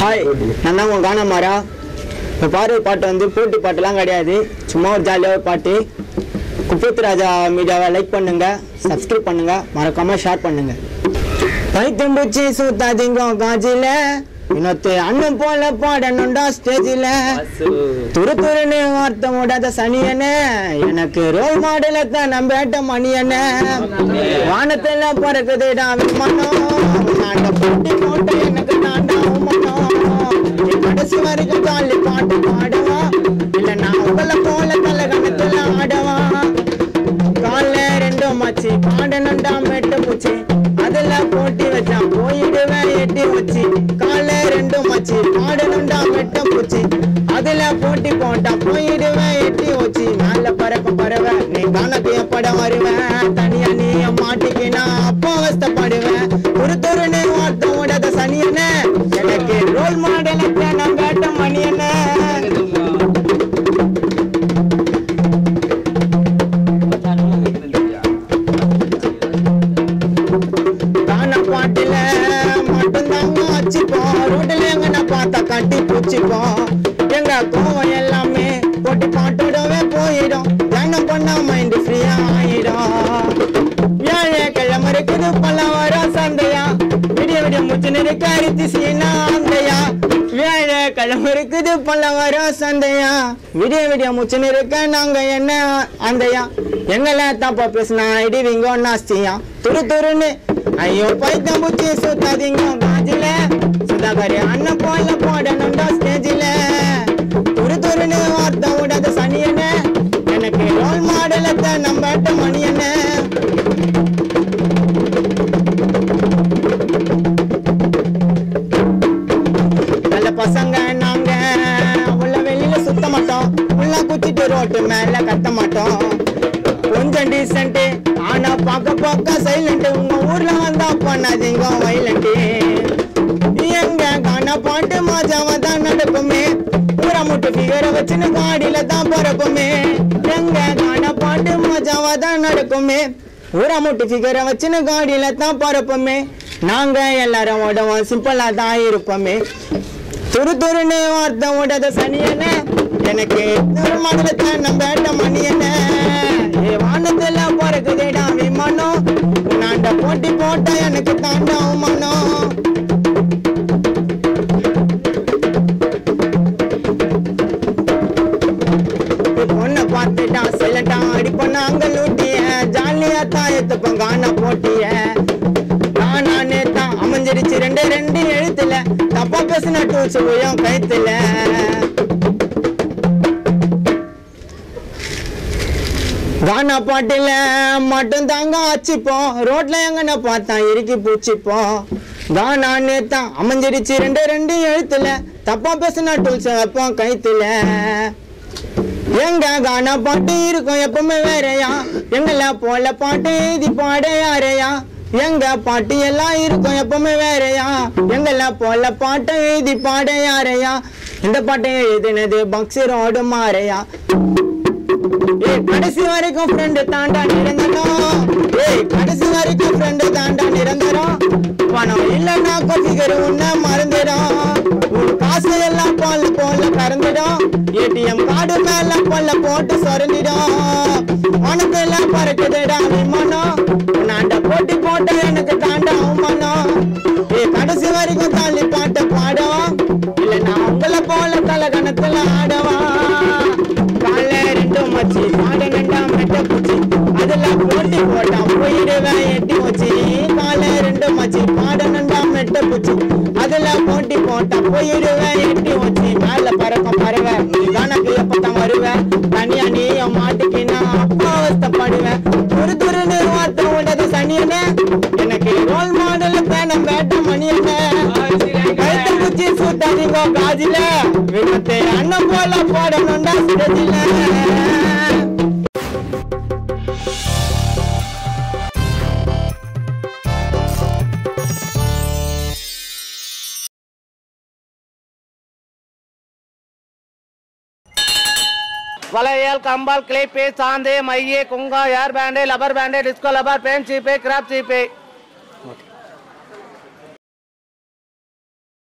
Hi நான் தான் உங்கள் காணமாரா இப்போ பாடல் பாட்டு வந்து போட்டி பாட்டுலாம் கிடையாது. சும்மா ஒரு ஜாலியாக ஒரு பாட்டு. குப்பத்து ராஜா மீடியாவை லைக் பண்ணுங்க சப்ஸ்கிரைப் பண்ணுங்க மறக்காம ஷேர் பண்ணுங்க. பைத்தம்பூச்சி பூச்சி சுத்தாதீங்க காஜில. இன்னொத்து அண்ணன் போல பாடணுண்டா ஸ்டேஜில். துரு துருன்னு வார்த்தை மூடாத சனியனே எனக்கு ரோல் மாடல தான் நம்பேட்ட மணியனே. வானத்துல பறக்குதுடா விமானம். நாண்ட போட்டி போட்டு எனக்கு தாண்டா அவமானம் என் கடைசி வரைக்கும் காலி பாட்டு பாடவா? இல்ல நான் உங்களை போல தலை கணத்துல ஆடவா? காலைல ரெண்டும் மச்சி பாடணுண்டா போயிடுவேன் எட்டி வச்சு மேல பறக்க பறவை. நீ காணக்கு எப்பட வருவேன் தனியா நீ மாட்டிக்கினா அப்போ அவஸ்தப்படுவேன் ஒரு துருன்னு வார்த்தை ஓடாத சனியனே. எனக்கு ரோல் மாடலுக்கு நான் வேட்ட மணியனே. தான பாட்டுல மட்டும்தாங்க வச்சுப்போம். எங்க எங்கன பார்த்தா கட்டி பூச்சிப்போம். எங்க கோவம் ஆயிடும் ஏழை இருக்குது பல சந்தையா? விடிய விடிய முச்சு நெருக்க அரித்து சீனா அந்தையா? வேலை இருக்குது பல சந்தையா? விடிய விடிய முச்சு நெருக்க நாங்க என்ன அந்தையா? எங்களை தப்பா பேசினா? இடிவிங்க நாஸ்தியா? துரு துருன்னு. ஐயோ பைத்தம் பூச்சி சுத்தாதீங்க காஜில சுதாகரி அண்ணன் போல போடணுண்டா மாட்டோம். உள்ள குச்சிட்டு ரோட்டு மேல கத்த மாட்டோம். கொஞ்சம் டீசென்ட் ஆனா பார்க்க பார்க்க சைலண்ட் உங்க ஊர்ல வந்தா பண்ணாதீங்க வைலண்ட் எங்க காண பாட்டு மாஜாவ தான் நடக்குமே. ஊரா முட்டு ஃபிகரை வச்சுன்னு காடியில தான் பிறக்குமே. எங்க காண பாட்டு மாஜாவ தான் நடக்குமே. ஊரா முட்டு ஃபிகரை வச்சுன்னு காடியில தான் பறப்போமே நாங்க எல்லாரும் உடவும் சிம்பிளா தான் இருப்போமே. துரு துருன்னு வார்த்தை ஓடாத சனியனே எனக்கு துரு மகளத்தை நம்ப மணியனே ஏ வானத்துல பிறகுதேடா விமானம். நாண்ட போட்டி போட்டா எனக்கு தாண்டா அவமானம். பொண்ணை பார்த்துட்டா செல்லட்டா அடி பண்ண அங்க லூட்டிய. ஜாலியா தான் எத்துப்போம் காண போட்டிய. நானே தான் அமைஞ்சிருச்சு ரெண்டு ரெண்டு எழுத்துல. தப்பா பேசின டூ உயம் கைத்துல கானா பாட்டில? மட்டும் தாங்க அச்சுப்போம். ரோட்ல எங்கன பார்த்தான் இறுக்கி பூச்சிப்போம். தான் நான் தான் அமைஞ்சிருச்சு ரெண்டு ரெண்டு எழுத்துல. தப்பா பேசுனா டூல்ஸ் வைப்போம் கைத்துல. எங்க கானா பாட்டு இருக்கும் எப்பவுமே வேறையா? எங்கள போல பாட்டு எழுதி பாட யாரையா? எங்க பாட்டு எல்லாம் இருக்கும் எப்பவுமே வேறையா? எங்கள போல பாட்டு எழுதி பாட யாரையா? இந்த பாட்டை எழுதினது பக்ஸ் ரோடு மாறையா? கடைசி வரைக்கும் ஃப்ரெண்டு தாண்டா நிரந்தரம். ஏய் கடைசி வரைக்கும் ஃப்ரெண்டு தாண்டா நிரந்தரம். பணம் இல்லைன்னா கொட்டிக்கிற உன்ன மறந்துடும். உன் காசு எல்லாம் போல போல பறந்துடும். ஏடிஎம் கார்டு மேல போல போட்டு சொரண்டிடும். உனக்கு எல்லாம் பறக்குதுடா விமானம். நாண்ட போட்டி போட்ட எனக்கு தாண்டா அவமானம். ஏய் கடைசி வரைக்கும் தள்ளி பாட்ட பாடும். இல்லை நான் உங்களை போல தலகணத்துல ஆடவா கால போயிடுவேன் எட்டி வச்சு மேல பறக்கும் பறவை. நீ கணக்கு எப்பதான் வருவேன். தனியா நீ என் மாட்டுக்கு நான் அப்பா அவஸ்தப்படுவேன் துரு துருன்னு வார்த்தை விடாத சனியனே. எனக்கு ரோல் மாடல் பேன வேட்ட மணியனே. கழுத்த குச்சி சுட்டாதீங்க காஜில விபத்தை அண்ணன் போல போடணும்டா ஸ்டேஜில வளையல் கம்பால் கிளிப்பு சாந்து மைய குங்கா air band rubber band disco rubber pan சீப்பு கிராப் சீப்பு.